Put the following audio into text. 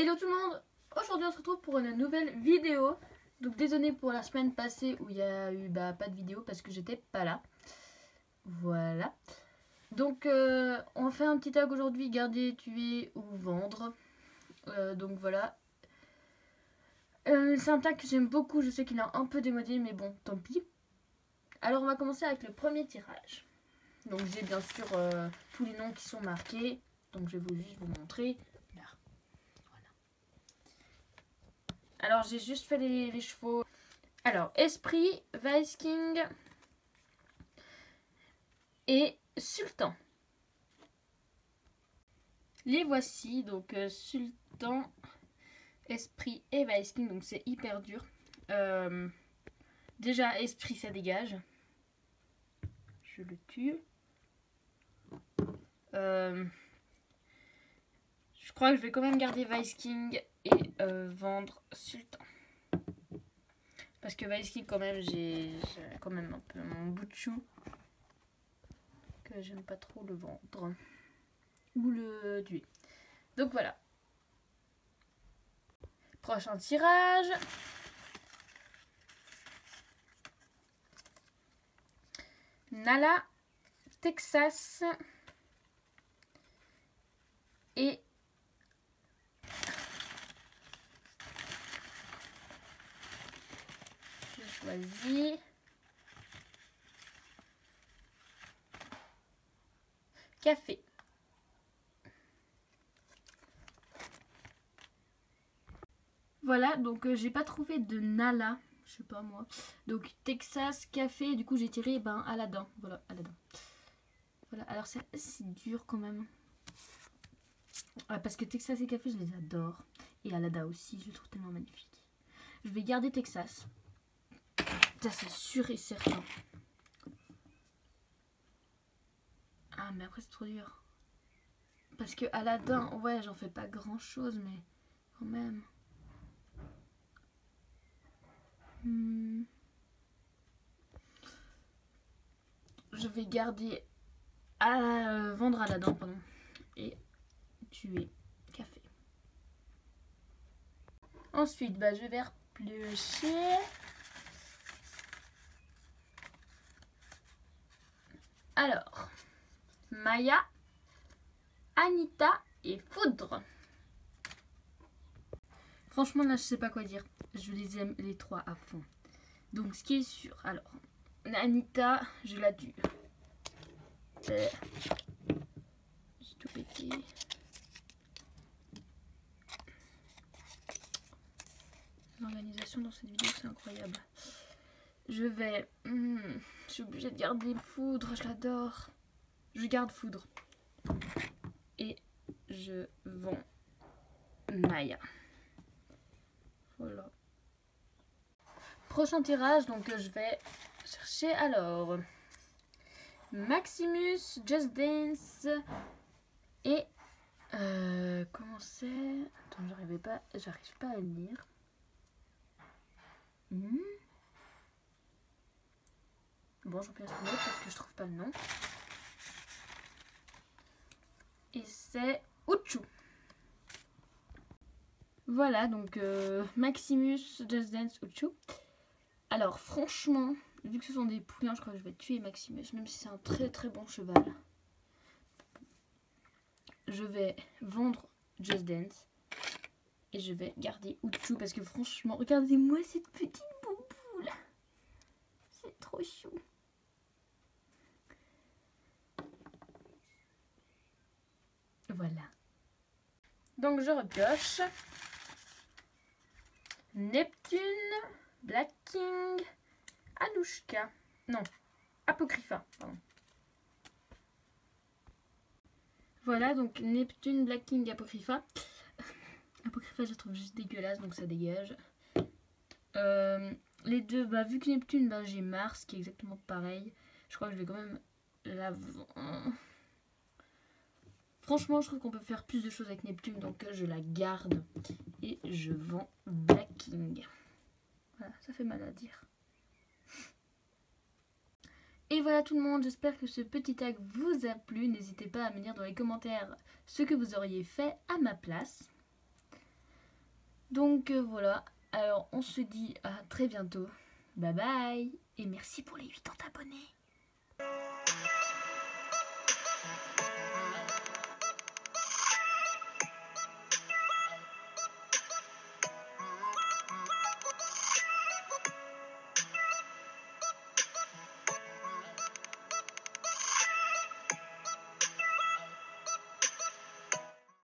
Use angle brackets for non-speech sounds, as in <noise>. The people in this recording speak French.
Hello tout le monde Aujourd'hui on se retrouve pour une nouvelle vidéo. Donc désolé pour la semaine passée où il y a eu bah, pas de vidéo parce que j'étais pas là. Voilà. Donc euh, on fait un petit tag aujourd'hui, garder, tuer ou vendre. Euh, donc voilà. Euh, c'est un tag que j'aime beaucoup, je sais qu'il est un peu démodé mais bon tant pis. Alors on va commencer avec le premier tirage. Donc j'ai bien sûr tous les noms qui sont marqués. Donc je vais vous juste vous montrer. Là. Voilà. Alors j'ai juste fait les, chevaux. Alors Esprit, Vice King et Sultan. Les voici, donc euh, Sultan, Esprit et Vice King, donc c'est hyper dur. Euh, déjà Esprit ça dégage. Je le tue. Euh, je crois que je vais quand même garder Vice King et euh, vendre Sultan. Parce que Vice King, quand même, j'ai quand même un peu mon bout de chou. Que j'aime pas trop le vendre. Ou le tuer. Donc voilà. Prochain tirage. Nala, Texas et choisis. Café. Voilà, donc euh, j'ai pas trouvé de Nala, je sais pas moi. Donc Texas, café, du coup j'ai tiré ben Aladdin. Voilà, Aladdin. Voilà, alors c'est dur quand même. parce que Texas et café, je les adore. Et Aladdin aussi, je le trouve tellement magnifique. Je vais garder Texas. Ça, c'est sûr et certain. Ah, mais après, c'est trop dur. Parce que Aladdin, ouais, j'en fais pas grand chose, mais quand même. Hmm. Je vais garder. À, euh, vendre Aladdin, pardon. Et tuer café. Ensuite, bah, je vais repiocher. Alors, Maya, Anita et Foudre. Franchement, là, je sais pas quoi dire. Je les aime les trois à fond. Donc, ce qui est sûr. Alors, Anita, je la tue. Euh, j'ai tout pété. L'organisation dans cette vidéo, c'est incroyable. Je vais... Hmm, je suis obligée de garder Foudre, je l'adore. Je garde Foudre. Et je vends Maya. Voilà. Prochain tirage, donc je vais chercher alors Maximus, Just Dance et euh, comment c'est? Attends, j'arrivais pas, j'arrive pas à lire. Hmm? Bon, j'en place une autre parce que je trouve pas le nom. Et c'est Uchu. Voilà, donc euh, Maximus, Just Dance, Uchu. Alors, franchement, vu que ce sont des poulains, je crois que je vais tuer Maximus, même si c'est un très très bon cheval. Je vais vendre Just Dance. Et je vais garder Uchu parce que franchement, regardez-moi cette petite bouboule. C'est trop chou. Voilà. Donc je repioche. Neptune, Black King, Anushka. Non, Apocrypha. Voilà, donc Neptune, Black King, Apocrypha. <laughs> Apocrypha, je trouve juste dégueulasse, donc ça dégage. Euh, les deux, bah, vu que Neptune, bah, j'ai Mars, qui est exactement pareil. Je crois que je vais quand même la Franchement, je trouve qu'on peut faire plus de choses avec Neptune, donc euh, je la garde et je vends Black King. Voilà, ça fait mal à dire. Et voilà tout le monde, j'espère que ce petit tag vous a plu. N'hésitez pas à me dire dans les commentaires ce que vous auriez fait à ma place. Donc euh, voilà, alors on se dit à très bientôt. Bye bye et merci pour les 80 abonnés.